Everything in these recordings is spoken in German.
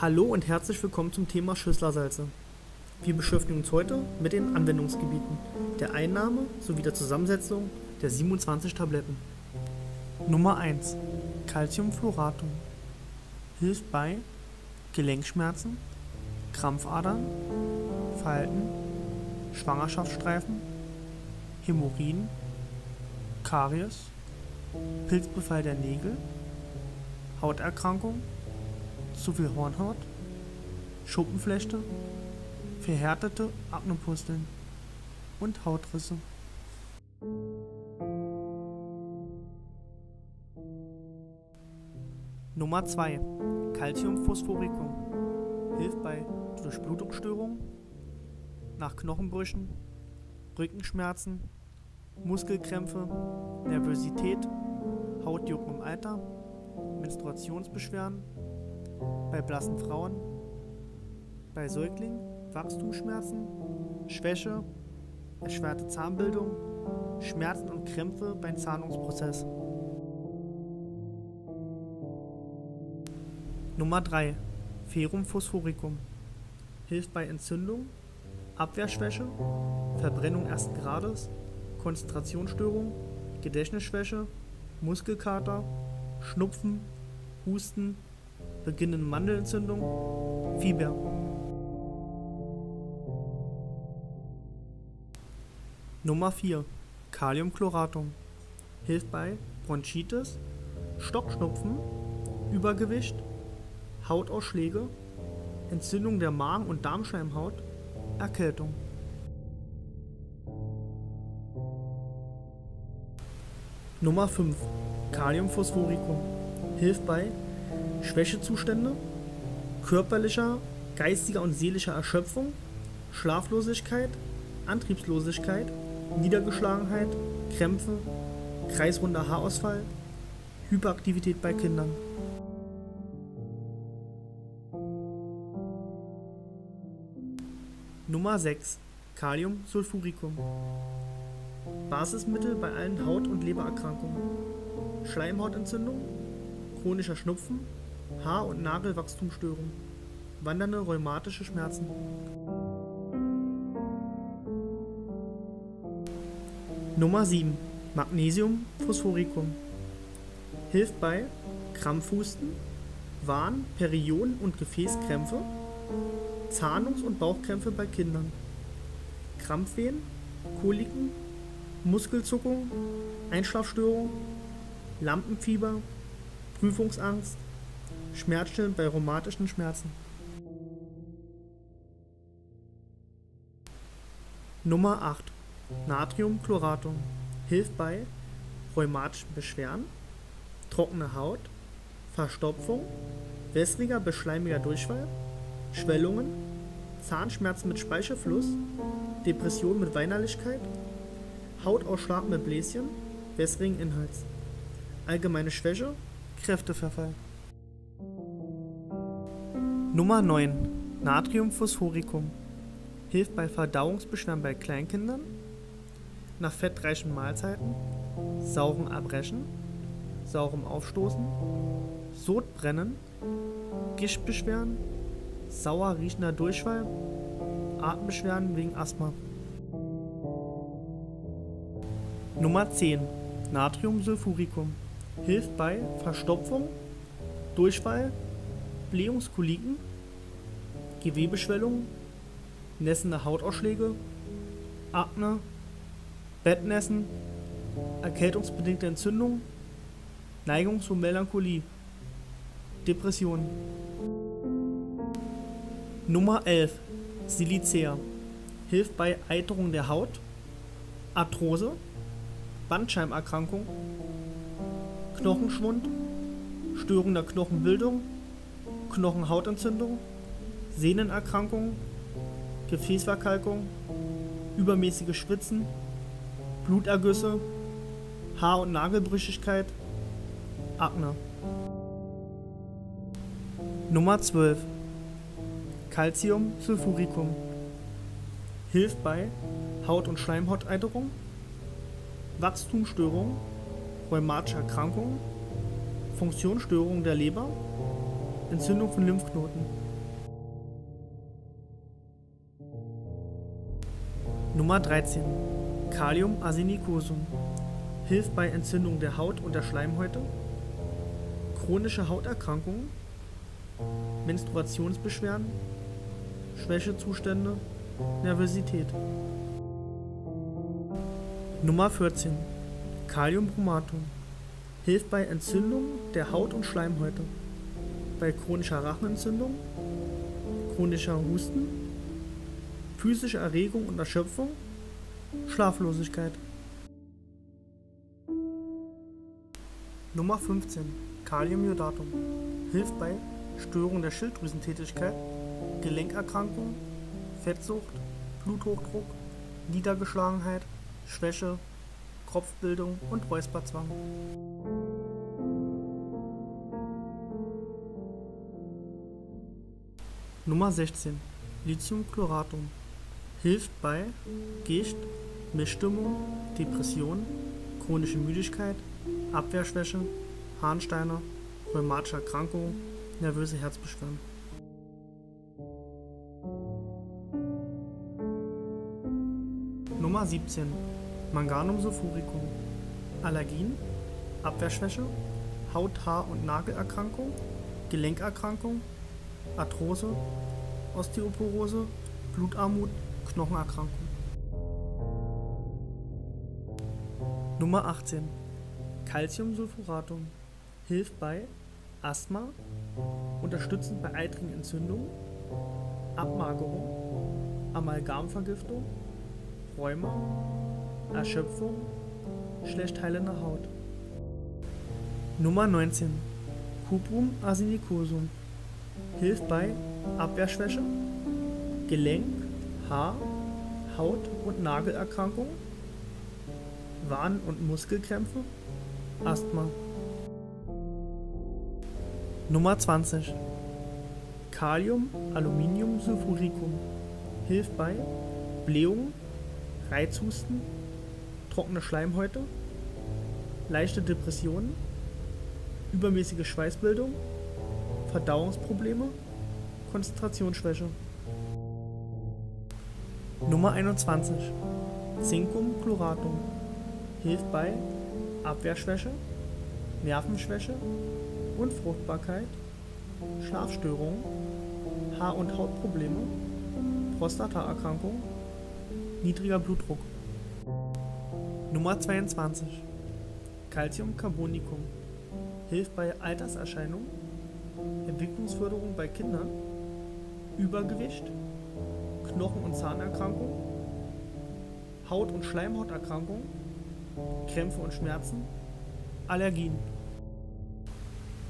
Hallo und herzlich willkommen zum Thema Schüsslersalze. Wir beschäftigen uns heute mit den Anwendungsgebieten, der Einnahme sowie der Zusammensetzung der 27 Tabletten. Nummer 1. Calciumfluoratum. Hilft bei Gelenkschmerzen, Krampfadern, Falten, Schwangerschaftsstreifen, Hämorrhoiden, Karies, Pilzbefall der Nägel, Hauterkrankung, zu viel Hornhaut, Schuppenflechte, verhärtete Aknepusteln und Hautrisse. Nummer 2. Calciumphosphoricum. Hilft bei Durchblutungsstörungen, nach Knochenbrüchen, Rückenschmerzen, Muskelkrämpfe, Nervosität, Hautjucken im Alter, Menstruationsbeschwerden, bei blassen Frauen, bei Säuglingen, Wachstumsschmerzen, Schwäche, erschwerte Zahnbildung, Schmerzen und Krämpfe beim Zahnungsprozess. Nummer 3. Ferrum phosphoricum. Hilft bei Entzündung, Abwehrschwäche, Verbrennung ersten Grades, Konzentrationsstörung, Gedächtnisschwäche, Muskelkater, Schnupfen, Husten, beginnende Mandelentzündung, Fieber. Nummer 4. Kaliumchloratum. Hilft bei Bronchitis, Stockschnupfen, Übergewicht, Hautausschläge, Entzündung der Magen- und Darmschleimhaut, Erkältung. Nummer 5. Kaliumphosphoricum. Hilft bei Schwächezustände, körperlicher, geistiger und seelischer Erschöpfung, Schlaflosigkeit, Antriebslosigkeit, Niedergeschlagenheit, Krämpfe, kreisrunder Haarausfall, Hyperaktivität bei Kindern. Nummer 6. Kaliumsulfuricum. Basismittel bei allen Haut- und Lebererkrankungen. Schleimhautentzündung, chronischer Schnupfen, Haar- und Nagelwachstumsstörung, wandernde rheumatische Schmerzen. Nummer 7. Magnesium Phosphoricum. Hilft bei Krampfhusten, Wahn, Perioden- und Gefäßkrämpfe, Zahnungs- und Bauchkrämpfe bei Kindern, Krampfwehen, Koliken, Muskelzuckung, Einschlafstörung, Lampenfieber, Prüfungsangst, Schmerzstillen bei rheumatischen Schmerzen. Nummer 8. Natriumchloratum. Hilft bei rheumatischen Beschwerden, trockene Haut, Verstopfung, wässriger beschleimiger Durchfall, Schwellungen, Zahnschmerzen mit Speichelfluss, Depression mit Weinerlichkeit, Hautausschlag mit Bläschen, wässrigen Inhalts, allgemeine Schwäche, Kräfteverfall. Nummer 9. Natriumphosphoricum. Hilft bei Verdauungsbeschwerden bei Kleinkindern, nach fettreichen Mahlzeiten, saurem Erbrechen, saurem Aufstoßen, Sodbrennen, Gichtbeschwerden, sauer riechender Durchfall, Atembeschwerden wegen Asthma. Nummer 10. Natriumsulfuricum. Hilft bei Verstopfung, Durchfall, Blähungskoliken, Gewebeschwellung, nässende Hautausschläge, Akne, Bettnässen, erkältungsbedingte Entzündung, Neigung zur Melancholie, Depression. Nummer 11. Silicea. Hilft bei Eiterung der Haut, Arthrose, Bandscheimerkrankung, Knochenschwund, Störung der Knochenbildung, Knochenhautentzündung, Sehnenerkrankungen, Gefäßverkalkung, übermäßige Schwitzen, Blutergüsse, Haar- und Nagelbrüchigkeit, Akne. Nummer 12. Calciumsulfuricum. Hilft bei Haut- und Schleimhauteiterung, Wachstumsstörungen, rheumatische Erkrankungen, Funktionsstörungen der Leber, Entzündung von Lymphknoten. Nummer 13. Kaliumarsenicosum. Hilft bei Entzündung der Haut und der Schleimhäute. Chronische Hauterkrankungen. Menstruationsbeschwerden. Schwächezustände. Nervosität. Nummer 14. Kaliumbromatum. Hilft bei Entzündung der Haut und Schleimhäute. Bei chronischer Rachenentzündung. Chronischer Husten. Physische Erregung und Erschöpfung. Schlaflosigkeit. Nummer 15. Kaliumiodatum. Hilft bei Störung der Schilddrüsentätigkeit, Gelenkerkrankungen, Fettsucht, Bluthochdruck, Niedergeschlagenheit, Schwäche, Kopfbildung und Räusperzwang. Nummer 16. Lithiumchloratum. Hilft bei Gicht, Missstimmung, Depression, chronische Müdigkeit, Abwehrschwäche, Harnsteine, rheumatische Erkrankungen, nervöse Herzbeschwerden. Nummer 17. Manganum sulfuricum. Allergien, Abwehrschwäche, Haut-, Haar- und Nagelerkrankung, Gelenkerkrankung, Arthrose, Osteoporose, Blutarmut, Knochenerkrankung. Nummer 18. Calciumsulfuratum. Hilft bei Asthma, unterstützend bei eitrigen Entzündungen, Abmagerung, Amalgamvergiftung, Rheuma, Erschöpfung, schlecht heilende Haut. Nummer 19. Cuprum arsenicosum. Hilft bei Abwehrschwäche, Gelenk, Haar, Haut- und Nagelerkrankungen, Warn- und Muskelkrämpfe, Asthma. Nummer 20. Kalium Aluminium Sulfuricum. Hilft bei Blähungen, Reizhusten, trockene Schleimhäute, leichte Depressionen, übermäßige Schweißbildung, Verdauungsprobleme, Konzentrationsschwäche. Nummer 21. Zincum chloratum. Hilft bei Abwehrschwäche, Nervenschwäche, Unfruchtbarkeit, Schlafstörungen, Haar- und Hautprobleme, Prostataerkrankung, niedriger Blutdruck. Nummer 22. Calciumcarbonicum. Hilft bei Alterserscheinungen, Entwicklungsförderung bei Kindern, Übergewicht, Knochen- und Zahnerkrankung, Haut- und Schleimhauterkrankung, Krämpfe und Schmerzen, Allergien.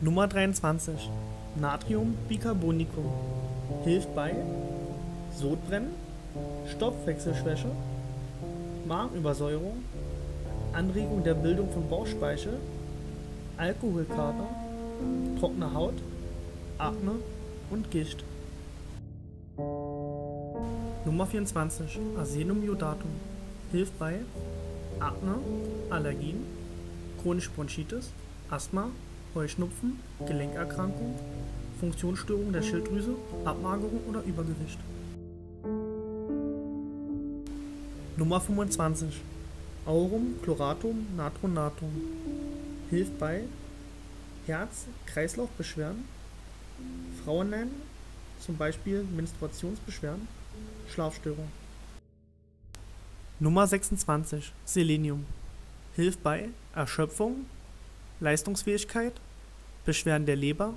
Nummer 23. Natriumbicarbonicum. Hilft bei Sodbrennen, Stoffwechselschwäche, Magenübersäuerung, Anregung der Bildung von Bauchspeichel, Alkoholkater, trockene Haut, Akne und Gicht. Nummer 24. Arsenum iodatum. Hilft bei Akne, Allergien, chronische Bronchitis, Asthma, Heuschnupfen, Gelenkerkrankung, Funktionsstörung der Schilddrüse, Abmagerung oder Übergewicht. Nummer 25. Aurum chloratum natronatum. Hilft bei Herz-Kreislaufbeschwerden, Frauennein, zum Beispiel Menstruationsbeschwerden, Schlafstörungen. Nummer 26. Selenium. Hilft bei Erschöpfung, Leistungsfähigkeit, Beschwerden der Leber,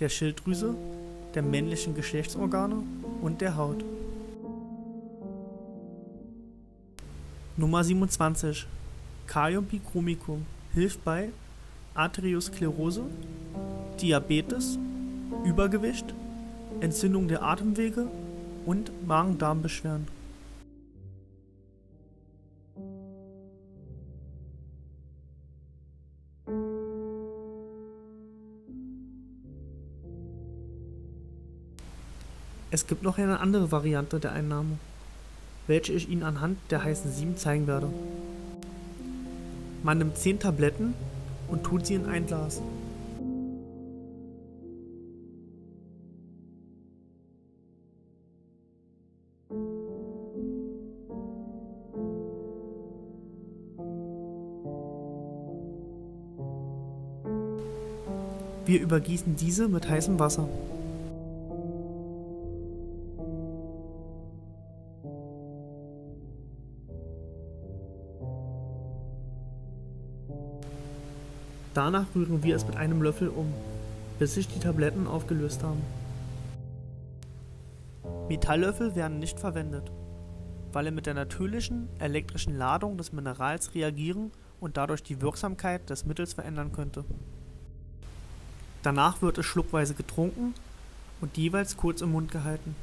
der Schilddrüse, der männlichen Geschlechtsorgane und der Haut. Nummer 27. Kaliumpicromicum. Hilft bei Arteriosklerose, Diabetes, Übergewicht, Entzündung der Atemwege und Magen-Darm-Beschwerden. Es gibt noch eine andere Variante der Einnahme, welche ich Ihnen anhand der heißen 7 zeigen werde. Man nimmt 10 Tabletten und tut sie in ein Glas. Wir übergießen diese mit heißem Wasser. Danach rühren wir es mit einem Löffel um, bis sich die Tabletten aufgelöst haben. Metalllöffel werden nicht verwendet, weil er mit der natürlichen elektrischen Ladung des Minerals reagieren und dadurch die Wirksamkeit des Mittels verändern könnte. Danach wird es schluckweise getrunken und jeweils kurz im Mund gehalten